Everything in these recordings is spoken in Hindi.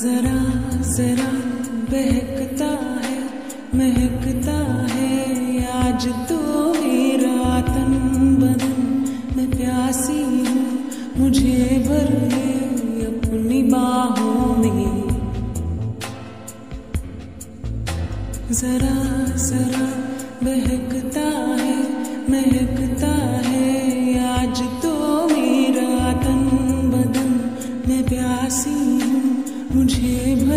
जरा जरा बहकता है, महकता है। आज तो ही रात बदन मैं प्यासी हूँ, मुझे भर ले अपनी बाहों में। जरा जरा बहकता है, महकता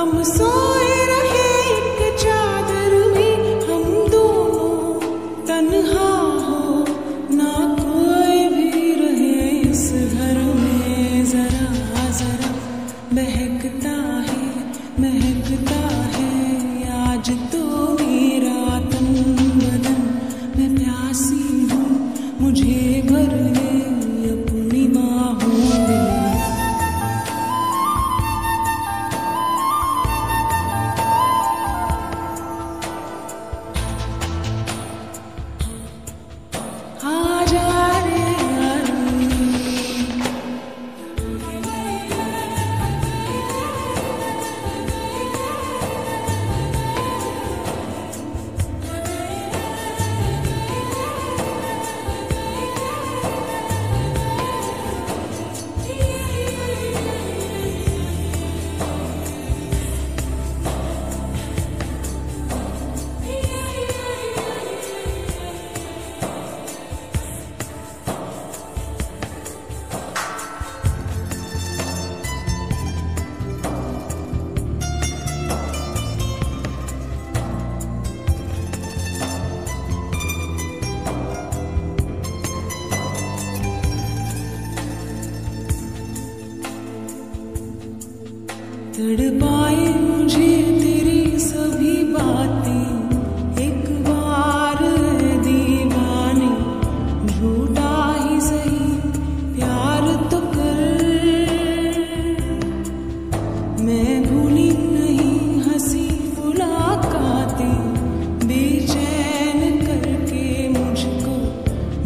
Vamos sonhar.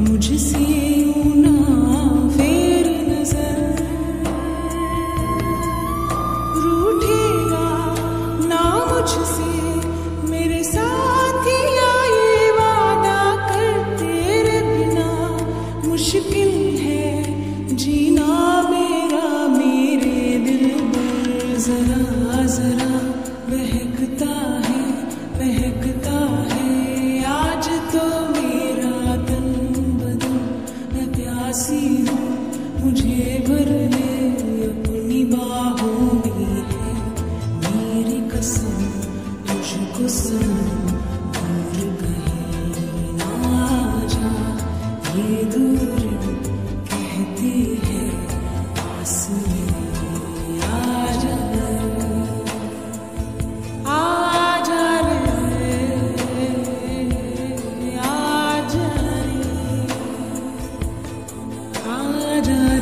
मुझसे vazio, onde eu Try to